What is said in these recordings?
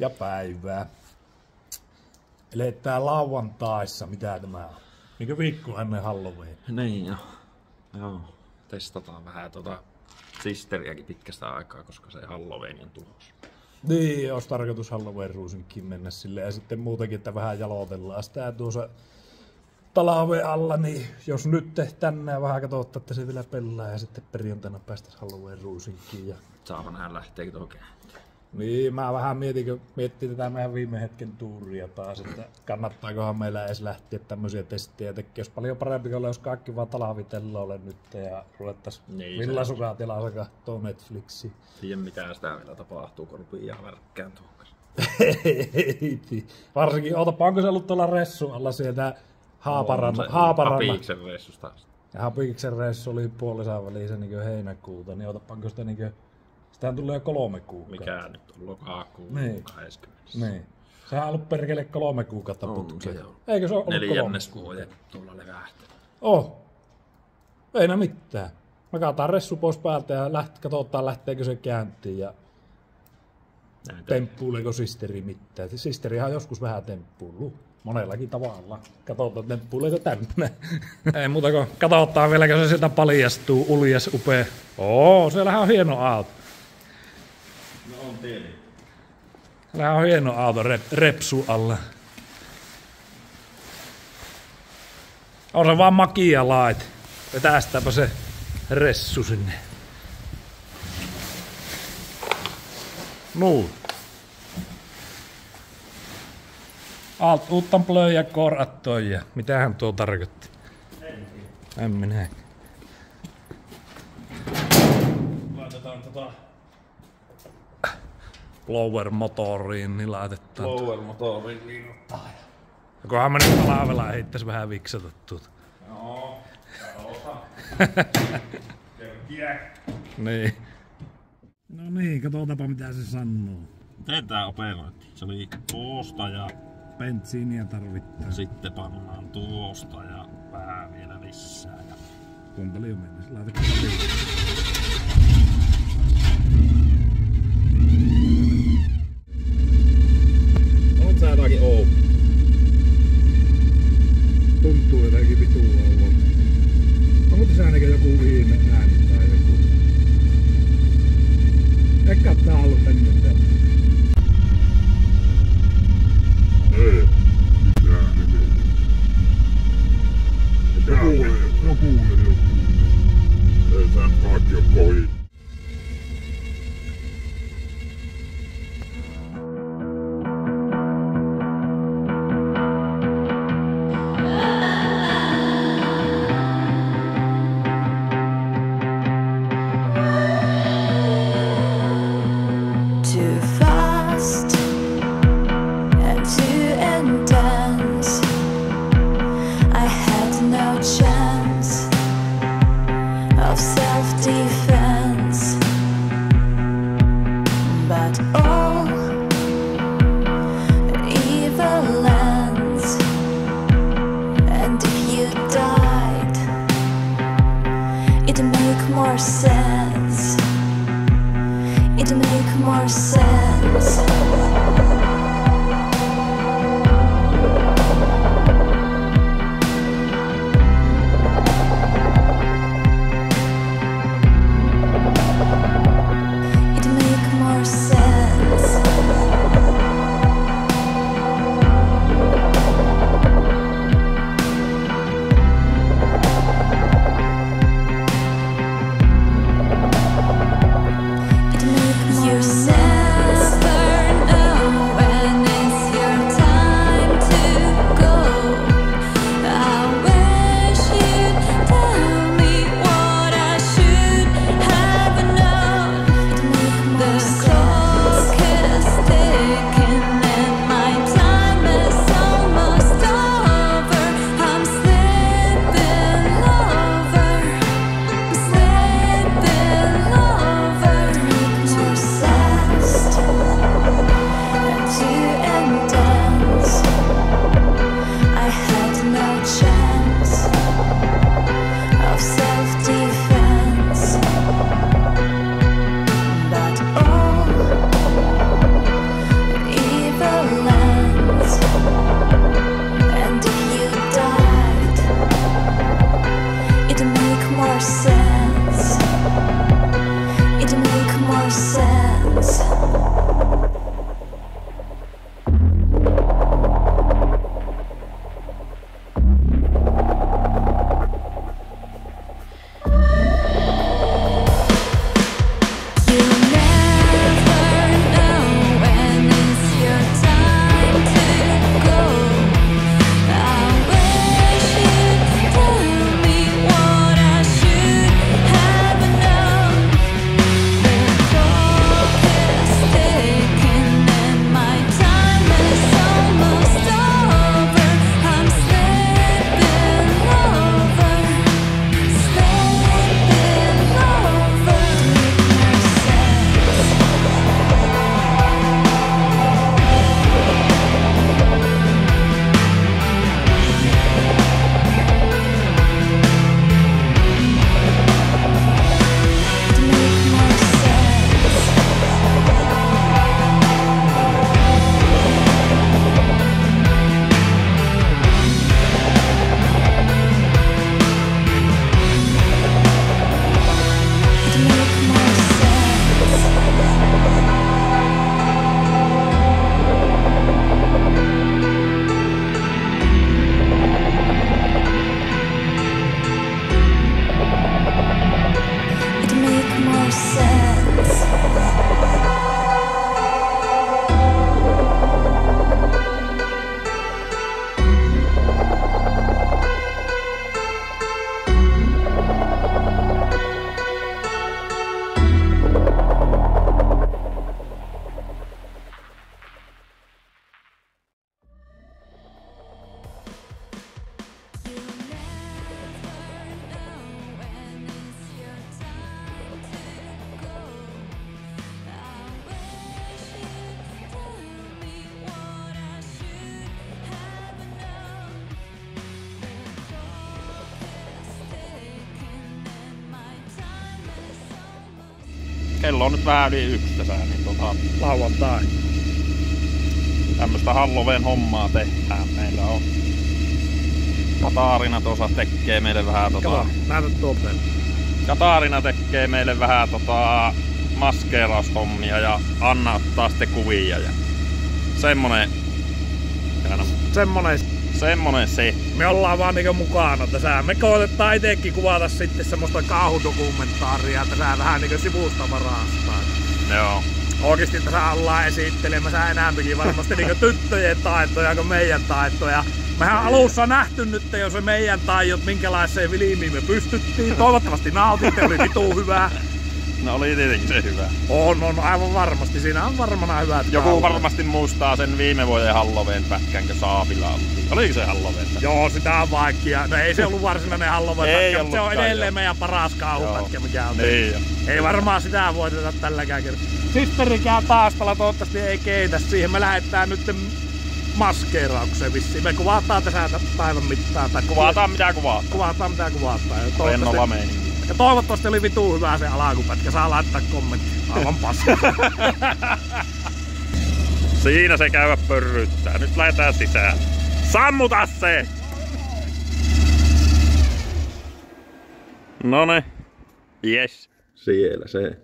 ja päivää. Eletään lauantaissa, mitä tämä on? Niin viikko ennen Halloween. Niin jo. Joo. Testataan vähän tuota sisteriäkin pitkästä aikaa, koska se Halloween on tulossa. Niin, olisi tarkoitus Halloween ruusinkin mennä sille ja sitten muutenkin, että vähän jalotellaan sitä tuossa talave alla, niin jos nyt tänne vähän katsotaan, että se vielä pelaa ja sitten perjantaina päästäisiin Halloween ruusinkin. Ja... Saapa nähdä lähteekö käyntiin. Niin, mä vähän mietin, kun miettii tätä meidän viime hetken tuuria taas, että kannattaakohan meillä edes lähteä tämmöisiä testejä tekemään. Jos paljon parempi olla, jos kaikki vaan talvitelloille nyt ja ruvettaisiin Niin, villasukaa tilassa katsoa Netflixiä. Tiedä mitä sitä vielä tapahtuu, kun rupeaa värkkään Varsinkin, ootapa, onko se ollut tuolla ressu alla sieltä Haaparanna, Haaparanna. Apiksen reissusta. Ja Hapiksen reissu oli puolisan väliin se niin heinäkuuta, niin otapa, onko sitä niin Sitähän tulee kolme kuukautta. Mikä nyt on lokakuun Niin. 20. Niin. Sehän on ollut perkele kolme kuukautta putkeen. Eikö se ole ollut Neljännes kolme? vuoden tuolla levähti. Oh. Ei nää mitään. Me kaataan ressu pois päältä ja läht, katsotaan lähteekö se käyntiin ja Näin temppuileeko sisteri mitään. Sisterihan on joskus vähän temppuillut. Monellakin tavalla. Katsotaan, temppuileeko tänne. Ei muuta kuin katsotaan vieläkö se sieltä paljastuu. Uljas, upea. Oo, siellähän on hieno auto. Tieli. Siellähän on hieno auto rep, repsu alla. On se vaan makia lait. Vetästäpä se ressu sinne. Nuu. Alt utan plöjä korattoja. Mitähän tuo tarkoitti? En minä. Laitetaan tota blower motoriin, niin laitetaan. Blower motorin liikuttaa. Jokohan me nyt talvella heittäis vähän viksata tuota. Joo. Niin. No niin, katsotaanpa mitä se sanoo. Miten tää operoitiin? Se oli tuosta ja Bensiiniä tarvittaa. sitten pannaan tuosta ja vähän vielä lisää. Ja Kuinka paljon mennä? Laitetaan tää jotakin ou. Tuntuu jotenkin vitu lauvalta. Onko tässä ainakin joku viime ääni Kello on nyt vähän yli yksi tässä, niin tota, Lauantai. tämmöstä Halloween hommaa tehdään. Meillä on Kataarina tuossa tekee meille vähän tota... Näytä tuon. Kataarina tekee meille vähän tota maskeeraushommia ja Anna ottaa sitten kuvia ja semmonen, Semmonen, semmonen se. me ollaan vaan niinku mukana tässä. Me koitetaan itekin kuvata sitten semmoista kauhudokumentaaria tässä vähän niinku sivusta varastaa. Joo. Oikeesti tässä ollaan esittelemässä enemmänkin varmasti niinku tyttöjen taitoja kuin meidän taitoja. Mehän alussa nähty nyt jo se meidän taidot, minkälaiseen vilimiin me pystyttiin. Toivottavasti nautitte, oli vitu hyvä. No oli tietenkin se hyvä. On, on aivan varmasti. Siinä on varmana hyvät Joku kaudet. varmasti muistaa sen viime vuoden Halloween pätkän, kun Saapilla oltiin. Oliko se Halloween pätkä? Joo, sitä on vaikea. No ei se ollut varsinainen Halloween Ei pätkä, mutta se on edelleen joo. meidän paras kauhupätkä, mikä on. Niin jo. Ei varmaan sitä voiteta tälläkään kertaa. Sisterikään taastalla toivottavasti ei keitä siihen. Me lähdetään nyt maskeeraukseen vissiin. Me kuvataan tässä päivän mittaan. Tai Kuvataan mitä kuvataan. kuvataan mitä kuvataan. Rennolla meininki. Ja toivottavasti oli vitu hyvä se alkupätkä. Saa laittaa kommentti. Aivan paska. Siinä se käyvä pörryttää. Nyt lähdetään sisään. Sammuta se! None. Yes. Siellä se.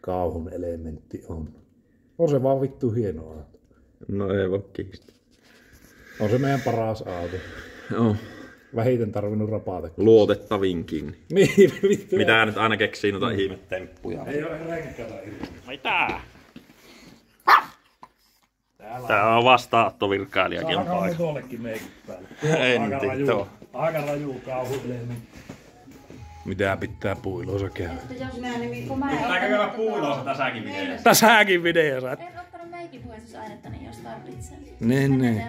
Kauhun elementti on. On se vaan vittu hieno auto. No ei voi kiistä. On se meidän paras auto. Joo. Vähiten tarvinnut rapata. Luotettavinkin. Niin, vittu. Mitä nyt aina keksii noita ihmetemppuja? Ei ole renkaita irti. Mitä? Tää on vastaanottovirkailijakin Alkaa paikka. tuollekin meikit päälle. En Aika raju- tiedä. Aika raju kauhuelementti. Mitä pitää puilossa käydä? Pitääkö käydä puilossa tässäkin videossa? Tässäkin videossa. Puheensuusainetta, niin jos tarvitsee. Niin, niin.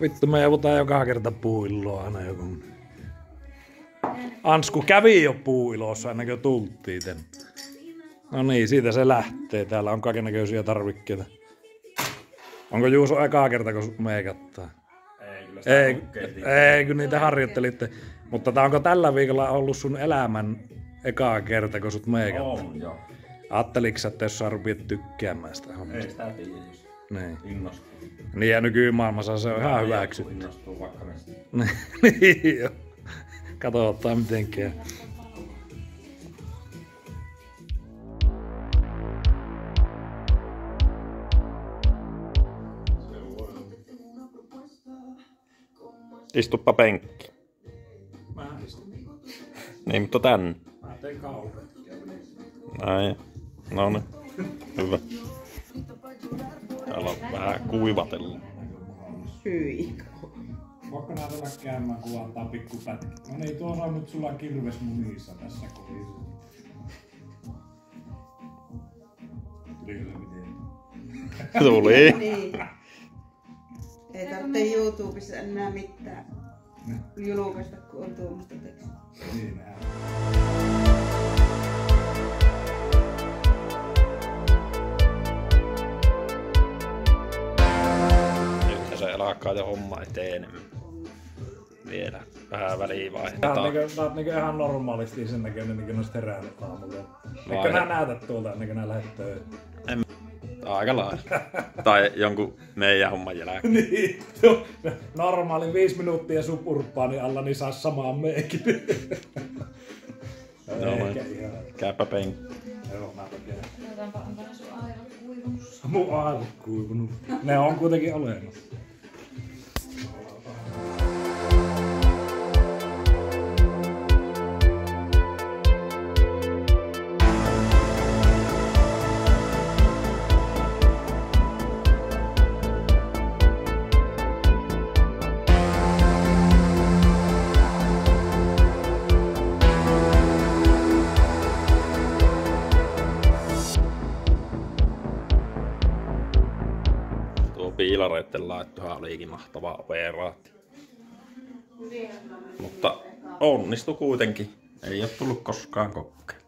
Vittu, me joudutaan joka kerta puiloa aina joku. Ansku kävi jo puilossa ennen kuin tultiin tänne. No niin, siitä se lähtee. Täällä on kaikennäköisiä tarvikkeita. Onko Juuso ekaa kerta, kun meikattaa? Ei, kyllä Ei, ei, kun niitä harjoittelitte. Mutta tää onko tällä viikolla ollut sun elämän ekaa kerta, kun sut meikattaa? On, joo. Ajatteliks sä, että jos sä rupiat tykkäämään sitä hommasta? Ei sitä tiedä, jos Niin. innostuu. Niin ja nykymaailmassa se on ihan hyväksytty. Innostuu vaikka mistä. niin joo. Katsotaan miten käy. Istuppa penkki. Mä istun. Niin, mutta tän. Mä teen kauhean. Näin. No niin. Hyvä. Täällä on vähän kuivatella. Hyi. Voitko nää tulla käymään, kun antaa pikku pätkä? No niin, tuossa on nyt sulla kirves munissa tässä kohdissa. Tuliko se miten? Tuli. Niin. Ei tarvitse YouTubessa enää mitään julkaista, kun on tuommoista tekstiä. Niin, alkaa jo homma etenemään. Vielä vähän väliin Tää on vaihdetaan. niinku, tää on niinku ihan normaalisti sen näköinen, niin kuin noista herännyt aamulla. Eikö nää näytä tuolta ennen kuin nää lähdet töihin? Aika lailla. tai jonkun meidän homman jälkeen. niin, normaali viisi minuuttia suburbaani alla, niin saa samaan meikin. No niin. ihan. Käypä penkki. Joo, mä käyn. Otetaanpa, onko ne sun aivot kuivunut? Mun aivot kuivunut. Ne on kuitenkin olemassa. Tuo piilareitten laittohan olikin mahtava operaatio. Mutta onnistui kuitenkin. Ei ole tullut koskaan kokeiltu.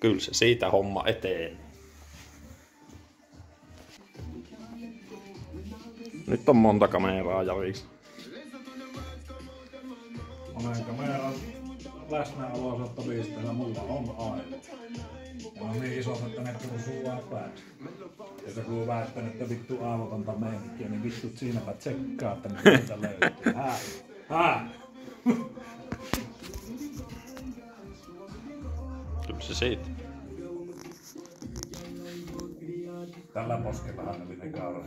Kyllä se siitä homma eteen. Nyt on monta kameraa Jariksi. Monen kameran läsnäoloa todisteella mulla on aivot. Ja on niin isot, että ne kursuu vaan päästä. Ja kun on väittänyt, että vittu aivotonta meininkiä, niin vittu siinäpä tsekkaa, että mitä löytyy. Hää? Hää? Kyllä se siitä. Tällä poskellahan oli ne kaurat.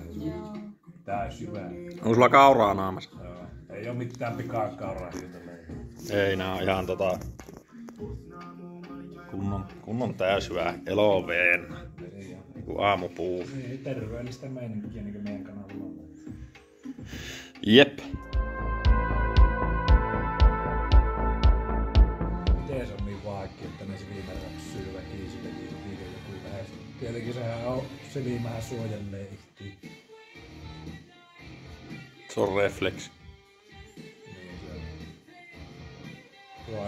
Täys hyvä. On sulla kauraa naamassa? Joo. Ei oo mitään pikaa kauraa hiiltä Ei, nää on ihan tota... Kunnon, kunnon täys hyvä eloveen. Joku aamupuu. Niin, terveellistä meininkiä niin kuin meidän kanavalla on. Jep. Miten se on niin vaikea, että ne silmät väkiin sille viikon joku lähestyy? Tietenkin sehän on silmää suojelee ihtiin. Se on refleksi.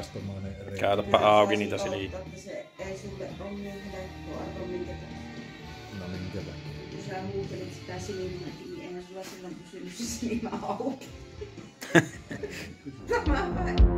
On. Raistomainen eri. Käytäpä auki niitä siliä. Se ei sulle ole niin helppoa arvoa minkä takia. No minkä takia? Kun sä huutelit sitä silmää, niin eihän sulla silloin pysynyt se silmä auki. Tämä on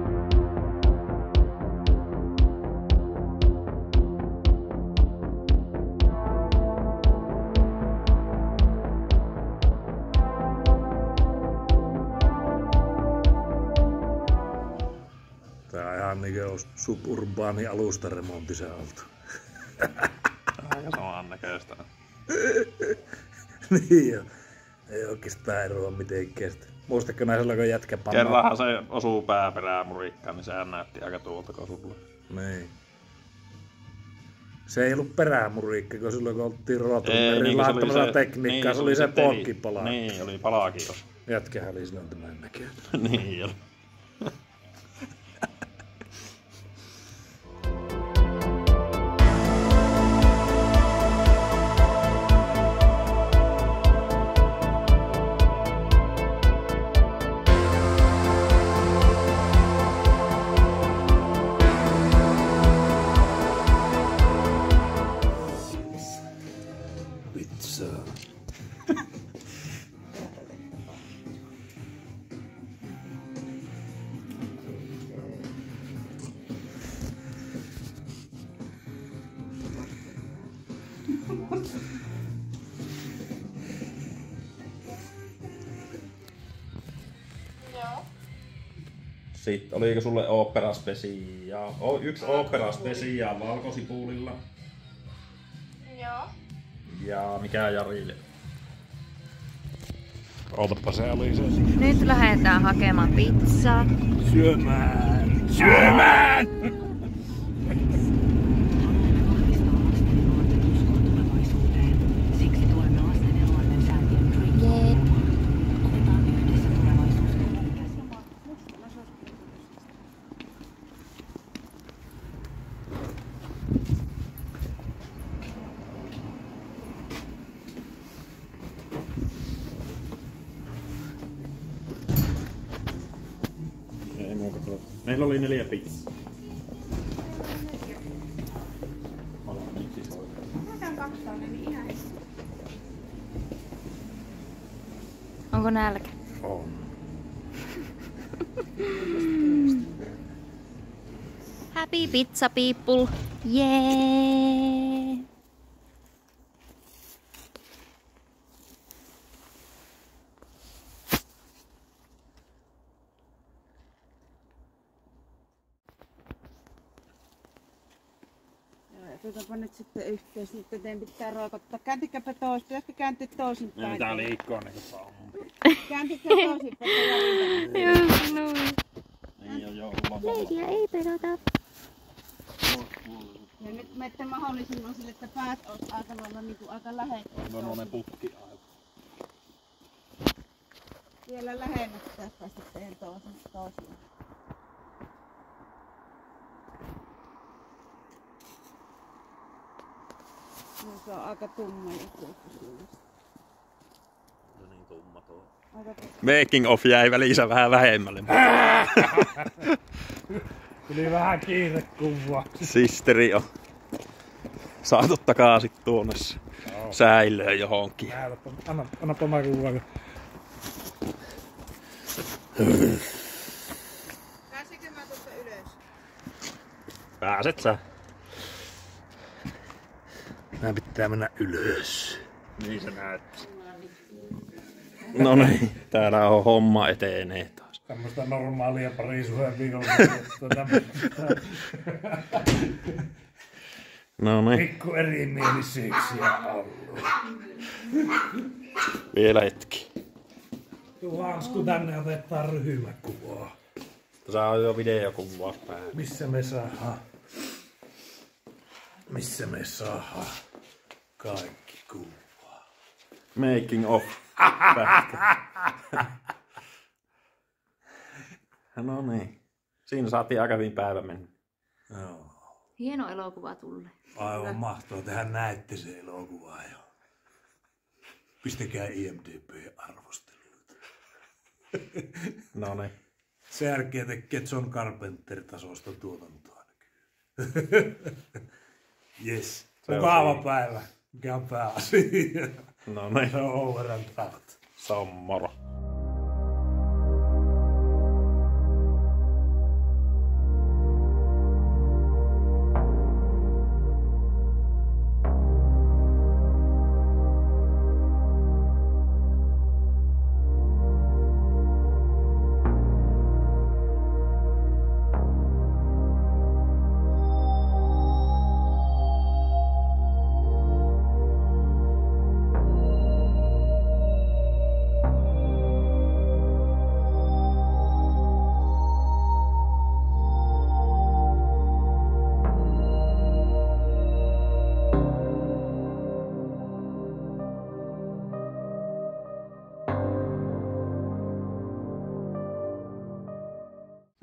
suburbaani alustaremontti se auto. Aika saman näköistä. niin jo. Ei oikeastaan eroa mitenkään. Muistatko nää silloin, kun jätkä pannaan? Kerranhan se osuu pääperään murikkaan, niin sehän näytti aika tuolta kun sulla. Niin. Se ei ollut perämuriikka, kun silloin kun oltiin rotumerin niin, se se- tekniikkaa, niin, se oli se teli. pokkipala. Niin, oli palakios. Jätkähän oli silloin tämän näköinen. niin oli. Sitten oliko sulle opera special? O, yksi opera special valkosipulilla. Joo. Ja mikä Jarille? Ootapa se oli se. Nyt lähdetään hakemaan pizzaa. Syömään! Syömään! Meillä oli neljä pizzaa. Onko nälkä? On. Happy pizza people. Yeah. Joo, Tuotapa nyt sitten yhteen, sitten teidän pitää roikottaa. Kääntikääpä toisin, pitäisikö kääntyä toisinpäin? Tää liikkuu niin kuin Kääntikää toisinpäin. Just noin. Ei oo joulua. Leidiä ei pelota. Ja nyt menette mahdollisimman sille, että päät olisi aika lailla niin kuin aika lähellä. Semmonen putki aivan. Vielä lähellä pitää päästä teidän toisen toisiaan. Se on aika tumma suunnasta. No niin tumma tuo. Making of jäi välissä vähän vähemmälle. Tuli vähän kiire kuvaa. Sisteri on saatu takaisin tuonne säilöön johonkin. Anna, annapa mä kuvaa. Pääsikö mä tuosta ylös? Pääset sä? Nää pitää mennä ylös. Niin se näyttää. No niin, täällä on homma etenee taas. Tämmöstä normaalia parisuheen viikolla. No niin, Pikku erimielisyyksiä ollut. vielä hetki. Tuu Hansku tänne otetaan ryhmäkuvaa. Tässä on jo videokuvaus päällä. Missä me saadaan? Missä me saadaan? Kaikki kuvaa. Making of. no niin. Siinä saatiin aika hyvin päivä mennä. Joo. Hieno elokuva tulle. Aivan mahtavaa. Tehän näette se elokuva jo. Pistäkää IMDb-arvosteluita. No niin. Sen jälkeen tekee John Carpenter-tasosta tuotantoa Yes. Se Mukava päivä. Pääasia. No niin. Se on over and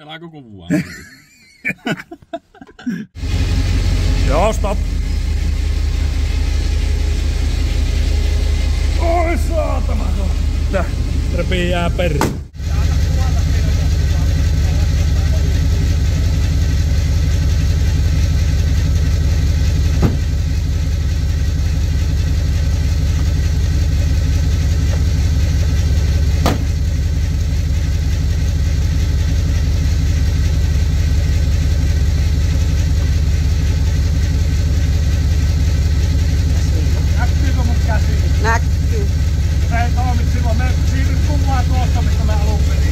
moro. Pelaako kuvaa? Joo, stop. Oi saatana. Tää repii jää perä. se ei toimi silloin. Me, siirryt kummaa tuosta, mistä me alun perin.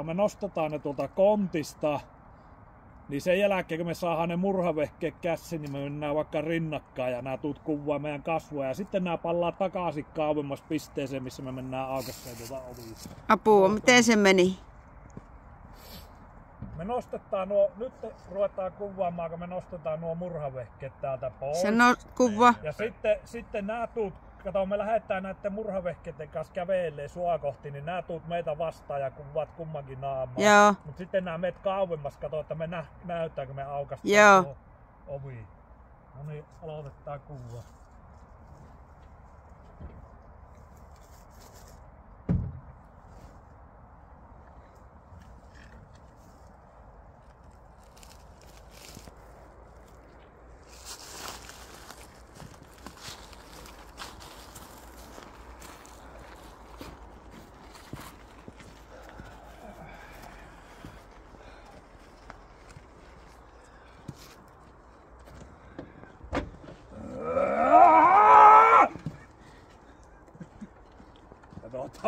Nauhoittaa. Me nostetaan ne tuolta kontista. Niin sen jälkeen, kun me saadaan ne murhavehkeet käsiin, niin me mennään vaikka rinnakkain ja nämä tuut kuvaa meidän kasvoja. Ja sitten nämä pallaa takaisin kauemmas pisteeseen, missä me mennään aukaiseen tuota ovia. Apua, miten se meni? Me nostetaan nuo, nyt ruvetaan kuvaamaan, kun me nostetaan nuo murhavehkeet täältä pois. Se no, kuva. Ja sitten, sitten nämä tuut, kato me lähdetään näiden murhavehkeiden kanssa kävelee sua kohti, niin nämä tuut meitä vastaan ja kuvaat kummankin naamaa. Joo. Mut sitten nämä meet kauemmas, kato, että me nä, näyttääkö me aukastaan Joo. ovi. No niin, aloitetaan kuva.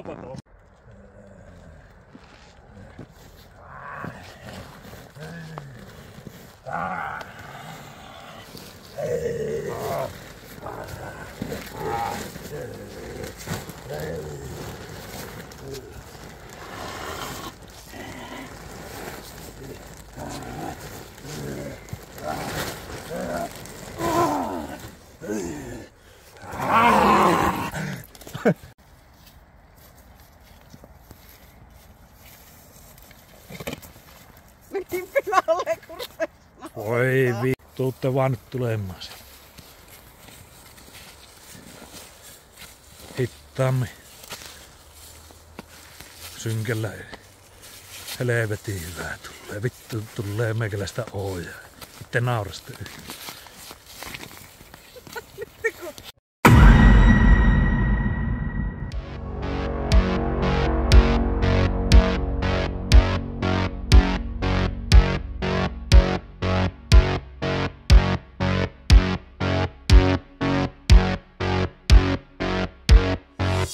Kato, tapa tuo. Voi vi... Tuutte vaan nyt tulemaan sieltä. Hittaammin. Synkällä helvetin hyvää tulee. Vittu tulee meikäläistä oojaa. Itte nauraste yhtään.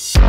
Yeah.